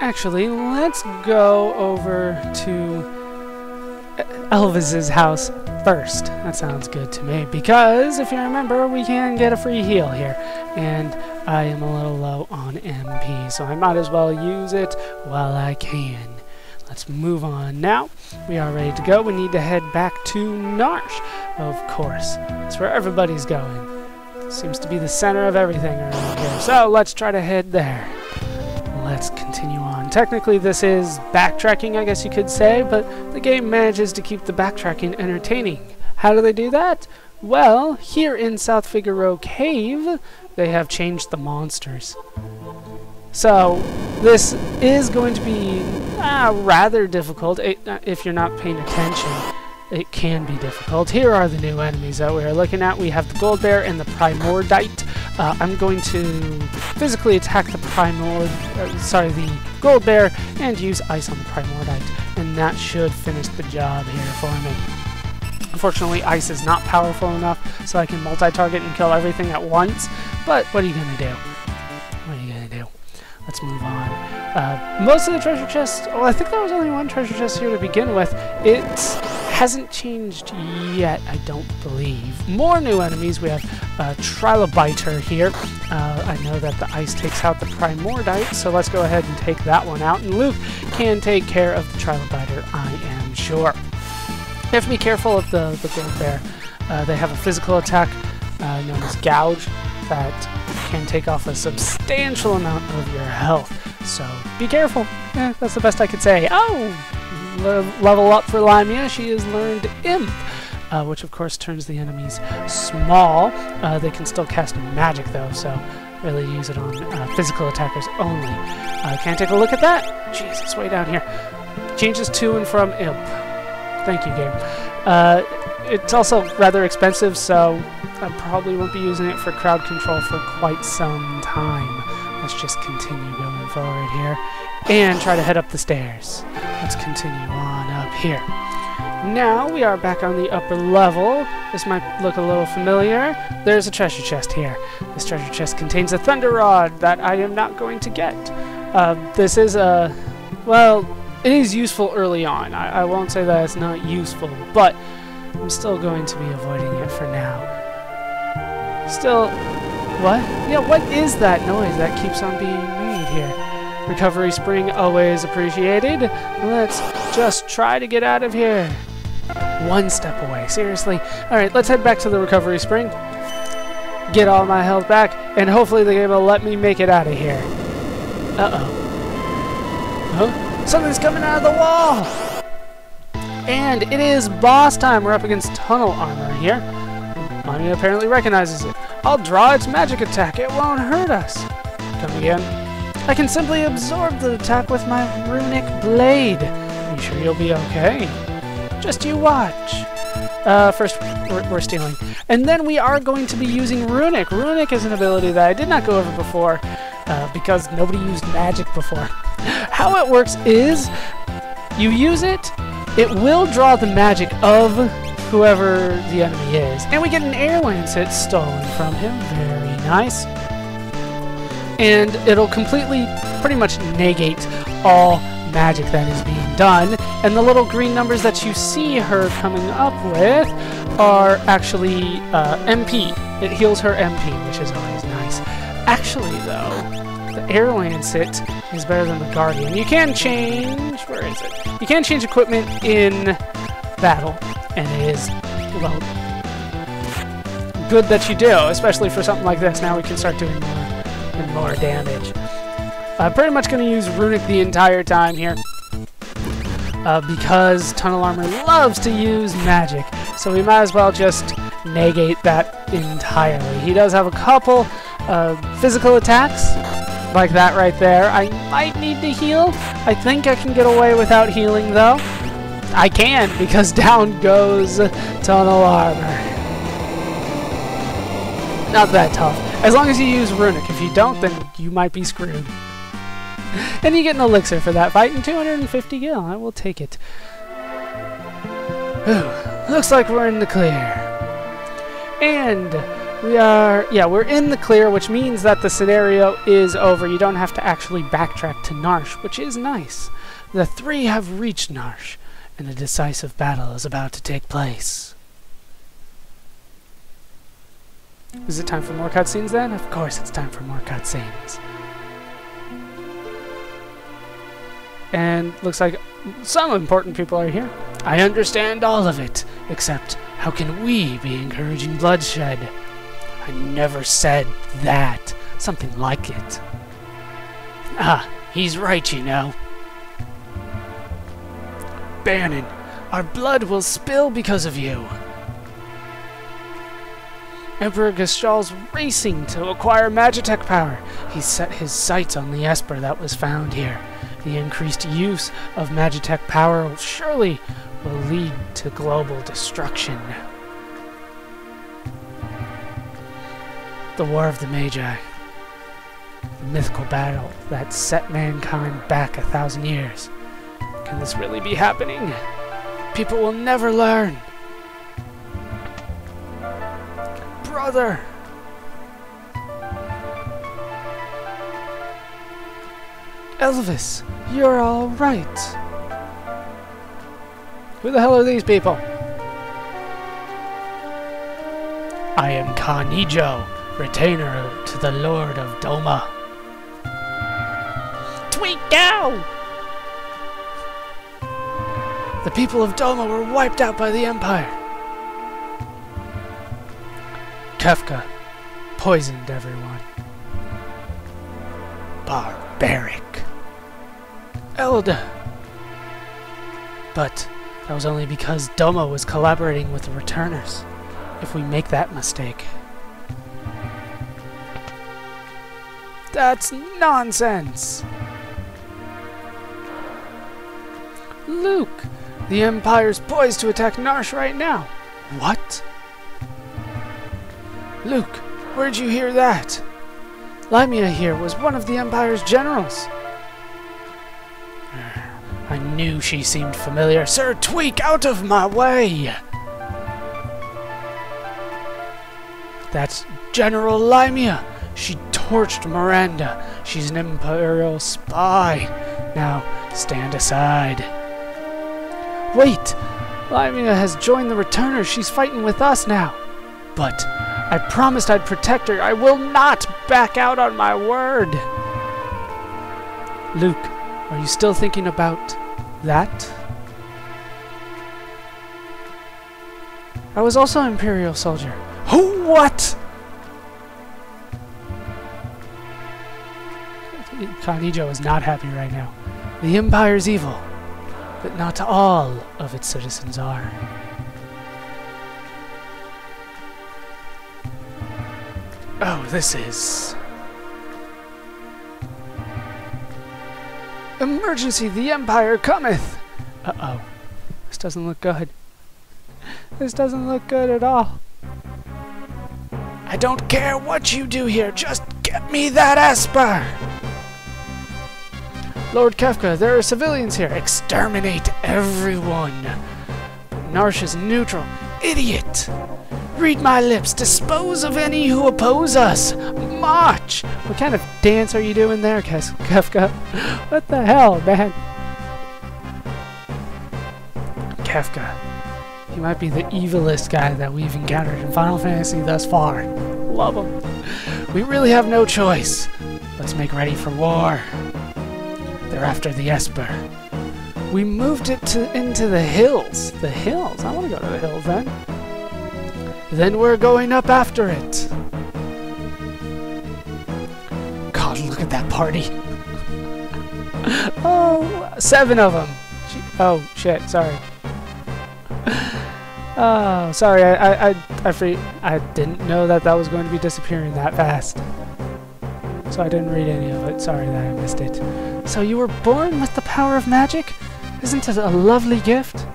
Actually, let's go over to Elvis's house first. That sounds good to me. Because, if you remember, we can get a free heal here. And I am a little low on MP, so I might as well use it while I can. Let's move on now. We are ready to go. We need to head back to Narshe, of course. That's where everybody's going. Seems to be the center of everything around here. So let's try to head there. Let's continue on. Technically, this is backtracking, I guess you could say, but the game manages to keep the backtracking entertaining. How do they do that? Well, here in South Figaro Cave, they have changed the monsters. So, this is going to be uh, rather difficult uh, if you're not paying attention it can be difficult. Here are the new enemies that we are looking at. We have the Gold Bear and the Primordite. Uh, I'm going to physically attack the Primord, uh, sorry, the Gold Bear and use Ice on the Primordite, and that should finish the job here for me. Unfortunately, Ice is not powerful enough, so I can multi-target and kill everything at once, but what are you going to do? What are you going to do? Let's move on. Uh, most of the treasure chests, well, I think there was only one treasure chest here to begin with. It hasn't changed yet, I don't believe. More new enemies. We have uh, Trilobiter here. Uh, I know that the ice takes out the Primordite, so let's go ahead and take that one out. And Luke can take care of the Trilobiter, I am sure. You have to be careful of the, the Gold Bear. Uh, they have a physical attack uh, known as Gouge that can take off a substantial amount of your health. So be careful. Eh, that's the best I could say. Oh! le level up for Lamia, she has learned Imp, uh, which of course turns the enemies small. Uh, they can still cast magic though, so really use it on uh, physical attackers only. Can I take a look at that? It's way down here. Changes to and from Imp. Thank you, game. Uh, it's also rather expensive, so I probably won't be using it for crowd control for quite some time. Let's just continue going forward here and try to head up the stairs. Let's continue on up here. Now we are back on the upper level. This might look a little familiar. There's a treasure chest here. This treasure chest contains a thunder rod that I am not going to get. Uh, this is a, well, it is useful early on. I, I won't say that it's not useful, but I'm still going to be avoiding it for now. Still, what? Yeah, what is that noise that keeps on being made here? Recovery spring always appreciated. Let's just try to get out of here. One step away, seriously. Alright, let's head back to the recovery spring. Get all my health back, and hopefully the game will let me make it out of here. Uh-oh. Huh? Something's coming out of the wall! And it is boss time. We're up against tunnel armor here. Mommy apparently recognizes it. I'll draw its magic attack. It won't hurt us. Come again. I can simply absorb the attack with my runic blade. Are you sure you'll be okay? Just you watch. Uh, first, we're, we're, stealing. And then we are going to be using Runic. Runic is an ability that I did not go over before uh, because nobody used magic before. How it works is you use it, it will draw the magic of whoever the enemy is. And we get an air lancet stolen from him. Very nice and it'll completely, pretty much negate all magic that is being done. And the little green numbers that you see her coming up with are actually uh, MP. It heals her MP, which is always nice. Actually, though, the Air Lancet is better than the Guardian. You can change... Where is it? You can change equipment in battle, and it is, well, good that you do, especially for something like this. Now we can start doing more and more damage. I'm pretty much going to use Runic the entire time here. Uh, because Tunnel Armor loves to use magic. So we might as well just negate that entirely. He does have a couple uh, physical attacks, like that right there. I might need to heal. I think I can get away without healing, though. I can, because down goes Tunnel Armor. Not that tough. As long as you use Runic. If you don't, then you might be screwed. and you get an elixir for that fight and 250 gil. I will take it. Whew, looks like we're in the clear. And we are, yeah, we're in the clear, which means that the scenario is over. You don't have to actually backtrack to Narshe, which is nice. The three have reached Narshe, and a decisive battle is about to take place. Is it time for more cutscenes then? Of course it's time for more cutscenes. And looks like some important people are here. I understand all of it, except how can we be encouraging bloodshed? I never said that. Something like it. Ah, he's right, you know. Banon, our blood will spill because of you. Emperor Gestahl's racing to acquire Magitech power. He set his sights on the Esper that was found here. The increased use of Magitech power surely will lead to global destruction. The War of the Magi. The mythical battle that set mankind back a thousand years. Can this really be happening? People will never learn. Brother! Elvis, you're all right. Who the hell are these people? I am Khan-Ijo, retainer to the Lord of Doma. Tweet go! The people of Doma were wiped out by the Empire. Kefka poisoned everyone. Barbaric. Elda. But that was only because Doma was collaborating with the returners. If we make that mistake. That's nonsense! Luke! The Empire's poised to attack Narshe right now. What? Luke, where'd you hear that? Limia here was one of the Empire's generals. I knew she seemed familiar. Sir Tweak, out of my way! That's General Limia. She torched Maranda. She's an Imperial spy. Now, stand aside. Wait! Limia has joined the Returners. She's fighting with us now. But I promised I'd protect her. I will not back out on my word. Luke, are you still thinking about that? I was also an Imperial soldier. Who? What? Khan-Ijo is not happy right now. The Empire's evil, but not all of its citizens are. Oh, this is... Emergency! The Empire cometh! Uh-oh. This doesn't look good. This doesn't look good at all. I don't care what you do here, just get me that Esper! Lord Kefka, there are civilians here. Exterminate everyone! Narshe is neutral. Idiot! Read my lips. Dispose of any who oppose us. March! What kind of dance are you doing there, Kefka? What the hell, man? Kefka. He might be the evilest guy that we've encountered in Final Fantasy thus far. Love him. We really have no choice. Let's make ready for war. After the Esper. We moved it to, into the hills. The hills? I want to go to the hills then. Then we're going up after it. God, look at that party. oh, seven of them. Oh, shit, sorry. Oh, sorry, I, I, I, I, I didn't know that that was going to be disappearing that fast. So I didn't read any of it. Sorry that I missed it. So you were born with the power of magic? Isn't it a lovely gift?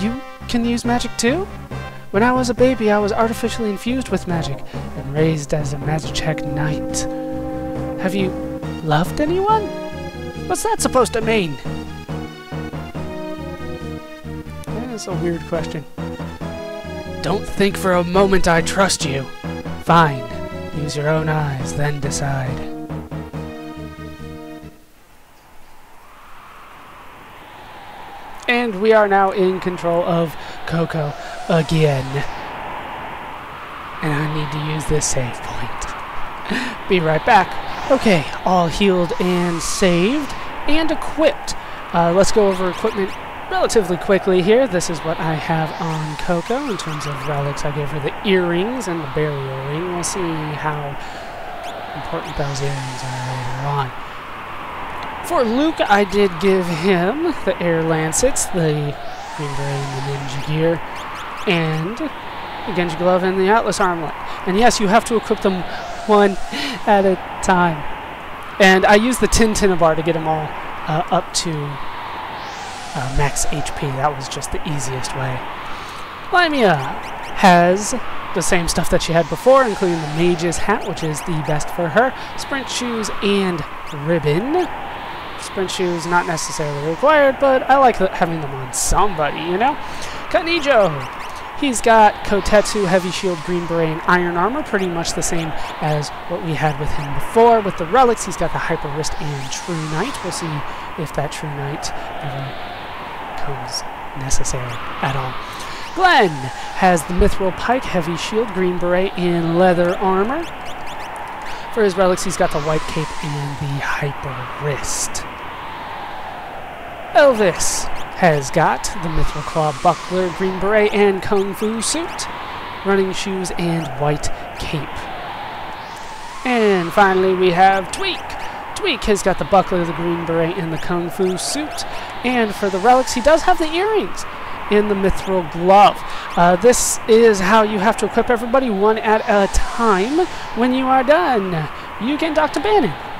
You can use magic too? When I was a baby, I was artificially infused with magic and raised as a Magitech knight. Have you loved anyone? What's that supposed to mean? That's a weird question. Don't think for a moment I trust you. Fine. Use your own eyes, then decide. We are now in control of Coco again. And I need to use this save point. Be right back. Okay, all healed and saved and equipped. Uh, let's go over equipment relatively quickly here. This is what I have on Coco in terms of relics. I gave her the earrings and the burial ring. We'll see how important those earrings are later on. For Luke, I did give him the Air Lancets, the Beret and the Ninja Gear, and the Genji Glove and the Atlas Armlet. And yes, you have to equip them one at a time. And I used the bar to get them all uh, up to uh, max HP. That was just the easiest way. Lamia has the same stuff that she had before, including the Mage's hat, which is the best for her, sprint shoes, and ribbon. Sprint shoes not necessarily required, but I like having them on somebody, you know? Khan-Ijo! He's got Kotetsu, Heavy Shield, Green Beret, and Iron Armor, pretty much the same as what we had with him before. With the relics, he's got the Hyper Wrist and True Knight. We'll see if that True Knight ever comes necessary at all. Glenn has the Mithril Pike, Heavy Shield, Green Beret, and Leather Armor. For his relics, he's got the White Cape and the Hyper Wrist. Elvis has got the Mithril Claw Buckler, Green Beret, and Kung Fu Suit, Running Shoes, and White Cape. And finally, we have Tweak. Tweak has got the Buckler, the Green Beret, and the Kung Fu Suit. And for the relics, he does have the earrings in the Mithril Glove. Uh, this is how you have to equip everybody one at a time. When you are done, you can Dr. Banon.